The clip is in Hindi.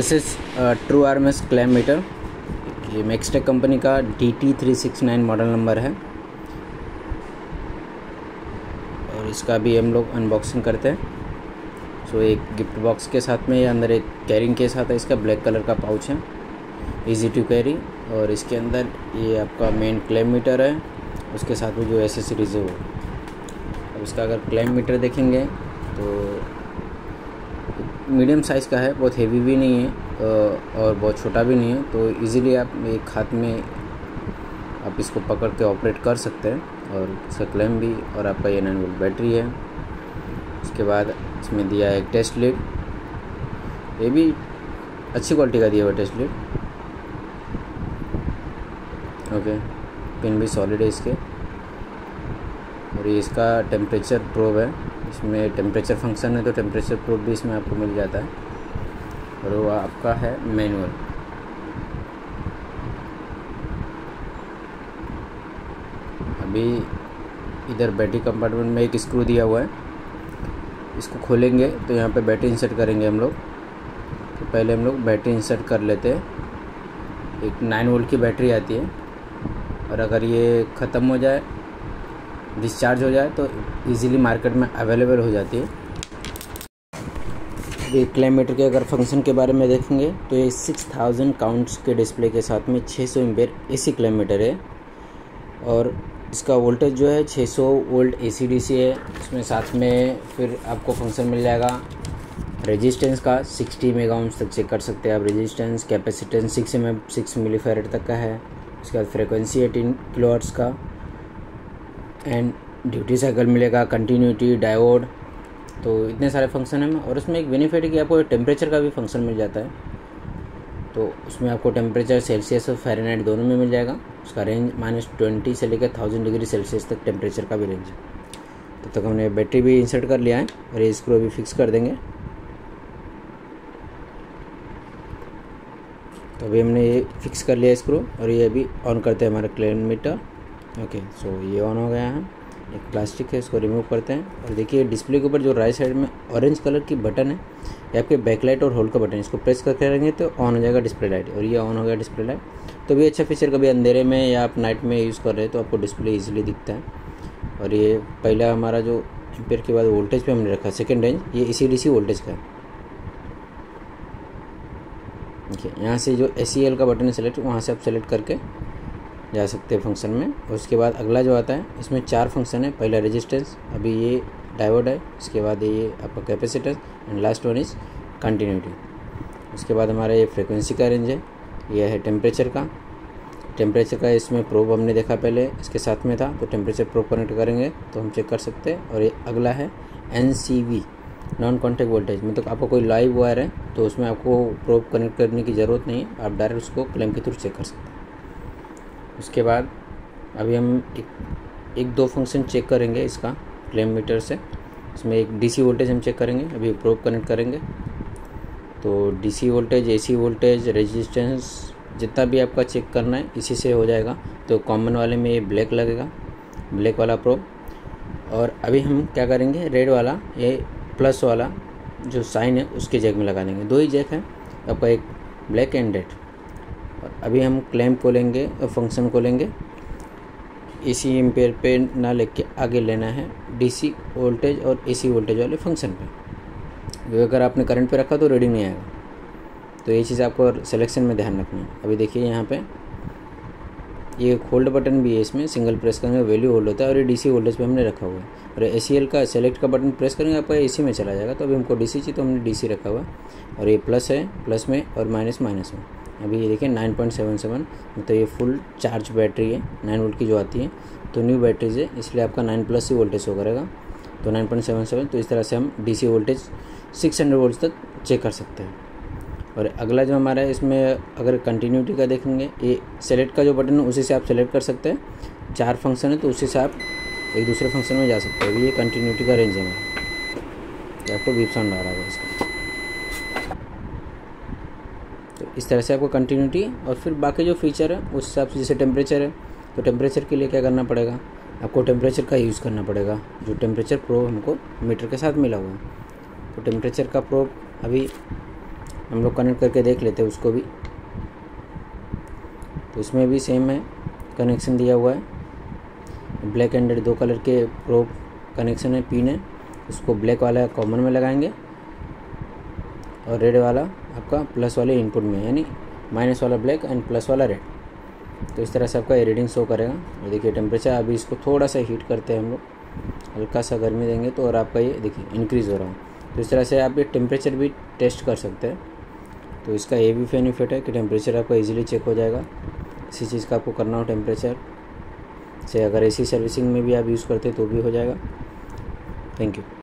This is true R M S clamp meter ये मैक्सटेक कंपनी का D T three six nine model number है। और इसका भी हम लोग अनबॉक्सिंग करते हैं। सो so, एक गिफ्ट बॉक्स के साथ में या अंदर एक कैरिंग के साथ है। इसका ब्लैक कलर का पाउच है। इजी टू कैरी और इसके अंदर ये आपका मेन क्लेम मीटर है। उसके साथ में जो एसेसरीज है वो। अब इसका अगर क्लेम मीटर देखेंगे तो मीडियम साइज़ का है, बहुत हेवी भी नहीं है और बहुत छोटा भी नहीं है तो इजीली आप एक हाथ में आप इसको पकड़ के ऑपरेट कर सकते हैं, और इसका क्लेम भी, और आपका ये नाइन वोल्ट बैटरी है। उसके बाद इसमें दिया है एक टेस्ट लिड ये भी अच्छी क्वालिटी का दिया हुआ टेस्ट लिड ओके पिन भी सॉलिड है इसके। और ये इसका टेम्परेचर प्रोब है। इसमें टेम्परेचर फ़ंक्शन है तो टेम्परेचर प्रूफ भी इसमें आपको मिल जाता है। और वो आपका है मैनुअल अभी इधर बैटरी कंपार्टमेंट में एक स्क्रू दिया हुआ है। इसको खोलेंगे तो यहाँ पे बैटरी इंसर्ट करेंगे हम लोग। तो पहले हम लोग बैटरी इंसर्ट कर लेते हैं। एक नाइन वोल्ट की बैटरी आती है। और अगर ये ख़त्म हो जाए डिस्चार्ज हो जाए तो इजीली मार्केट में अवेलेबल हो जाती है। क्लाइमीटर के अगर फ़ंक्शन के बारे में देखेंगे तो ये 6000 काउंट्स के डिस्प्ले के साथ में 600 सौ एम्पेयर ए सी है। और इसका वोल्टेज जो है 600 सौ वोल्ट ए सी डी सी है। इसमें साथ में फिर आपको फ़ंक्शन मिल जाएगा रेजिस्टेंस का 60 मेगा तक चेक कर सकते हैं आप। Resistance capacitance six M M six milli तक का है। उसके बाद फ्रिक्वेंसी एटीन किलो का। एंड ड्यूटी साइकिल मिलेगा कंटिन्यूटी डायोड तो इतने सारे फ़ंक्शन हैं। और उसमें एक बेनिफिट है कि आपको टेम्परेचर का भी फ़ंक्शन मिल जाता है। तो उसमें आपको टेम्परेचर सेल्सियस और फेरेनाइट दोनों में मिल जाएगा। उसका रेंज माइनस ट्वेंटी से लेकर थाउज़ेंड डिग्री सेल्सियस तक टेम्परेचर का भी रेंज है। तो तक हमने बैटरी भी इंसर्ट कर लिया है और ये स्क्रू अभी फिक्स कर देंगे। तो अभी हमने ये फिक्स कर लिया स्क्रू और ये अभी ऑन करते हैं हमारा क्लेन मीटर ओके सो ये ऑन हो गया है। एक प्लास्टिक है, इसको रिमूव करते हैं। और देखिए डिस्प्ले के ऊपर जो राइट साइड में ऑरेंज कलर की बटन है, ये आपके बैकलाइट और होल्ड का बटन है। इसको प्रेस करके रहेंगे तो ऑन हो जाएगा डिस्प्ले लाइट और ये ऑन हो गया डिस्प्ले लाइट तो भी अच्छा फीचर कभी अंधेरे में या आप नाइट में यूज़ कर रहे हैं तो आपको डिस्प्ले ईजिली दिखता है। और ये पहला हमारा जो एम्पेयर के बाद वोल्टेज पे हमने रखा सेकेंड रेंज ये इसी डी वोल्टेज का है। देखिए, यहाँ से जो एस का बटन है सेलेक्ट वहाँ से आप सेलेक्ट करके जा सकते हैं फ़ंक्शन में। और उसके बाद अगला जो आता है, इसमें चार फ़ंक्शन है। पहला रेजिस्टेंस अभी ये डायोड है। उसके बाद ये आपका capacitor and last one is continuity उसके बाद हमारा ये फ्रिक्वेंसी का रेंज है। यह है टेम्परेचर का। टेम्परेचर का इसमें प्रोब हमने देखा पहले, इसके साथ में था। तो टेम्परेचर प्रोब कनेक्ट करेंगे तो हम चेक कर सकते हैं। और ये अगला है N C V non contact voltage मतलब आपको कोई लाइव वायर है तो उसमें आपको प्रोब कनेक्ट करने की ज़रूरत नहीं है। आप डायरेक्ट उसको क्लेम के थ्रू चेक कर सकते हैं। उसके बाद अभी हम एक एक दो फ़ंक्शन चेक करेंगे इसका फ्लेम मीटर से। इसमें एक डीसी वोल्टेज हम चेक करेंगे, अभी प्रोब कनेक्ट करेंगे। तो DC voltage AC voltage resistance जितना भी आपका चेक करना है, इसी से हो जाएगा। तो कॉमन वाले में ये ब्लैक लगेगा ब्लैक वाला प्रोब और अभी हम क्या करेंगे रेड वाला, ये प्लस वाला जो साइन है, उसके जैक में लगा देंगे। दो ही जैक है, आपका एक ब्लैक एंड रेड और अभी हम क्लैम को लेंगे और फ़ंक्शन को लेंगे इसी एम्पेयर पे ना लेके आगे लेना है। डीसी वोल्टेज और एसी वोल्टेज वाले फ़ंक्शन पे। अगर आपने करंट पे रखा तो रीडिंग नहीं आएगा। तो ये चीज़ आपको सिलेक्शन में ध्यान रखना है। अभी देखिए यहाँ पे। ये होल्ड बटन भी है इसमें। सिंगल प्रेस करेंगे वैल्यू होल्ड होता है और ये डीसी वोल्टेज पे हमने रखा हुआ है। और ए का सेलेक्ट का बटन प्रेस करेंगे आपका एसी में चला जाएगा। तो अभी हमको डीसी चाहिए तो हमने डीसी रखा हुआ है। और ये प्लस है प्लस में और माइनस माइनस में। अभी ये देखिए 9.77 तो ये फुल चार्ज बैटरी है नाइन वोल्ट की जो आती है तो न्यू बैटरीज है, इसलिए आपका नाइन प्लस ही वोल्टेज शो करेगा। तो 9.77 तो इस तरह से हम डीसी वोल्टेज 600 वोल्ट तक चेक कर सकते हैं। और अगला जो हमारा है, इसमें अगर कंटिन्यूटी का देखेंगे, ये सेलेक्ट का जो बटन है, उसी से आप सेलेक्ट कर सकते हैं। चार फ़ंक्शन है तो उसी से आप एक दूसरे फ़ंक्शन में जा सकते हैं। ये कंटिन्यूटी का रेंज है हमारा। आपको बीप साउंड आ रहा है, इसका। इस तरह से आपको कंटिन्यूटी और फिर बाकी जो फीचर है, उस हिसाब से जैसे टेम्परेचर है तो टेम्परेचर के लिए क्या करना पड़ेगा? आपको टेम्परेचर का यूज़ करना पड़ेगा। जो टेम्परेचर प्रोब हमको मीटर के साथ मिला हुआ है। तो टेम्परेचर का प्रोब अभी हम लोग कनेक्ट करके देख लेते हैं उसको भी। तो इसमें भी सेम है कनेक्शन दिया हुआ है। ब्लैक एंड दो कलर के प्रो कनेक्शन है पिन है। उसको ब्लैक वाला कॉमन में लगाएँगे। और रेड वाला आपका प्लस वाले इनपुट में यानी माइनस वाला ब्लैक एंड प्लस वाला रेड तो इस तरह से आपका ये रीडिंग शो करेगा। और देखिए टेम्परेचर अभी इसको थोड़ा सा हीट करते हैं हम लोग। हल्का सा गर्मी देंगे तो और आपका ये देखिए इंक्रीज़ हो रहा है। तो इस तरह से आप ये टेम्परेचर भी टेस्ट कर सकते हैं। तो इसका ये भी बेनिफिट है कि टेम्परेचर आपका इजीली चेक हो जाएगा। इसी चीज़ का आपको करना हो टेम्परेचर से अगर एसी सर्विसिंग में भी आप यूज़ करते तो भी हो जाएगा। Thank you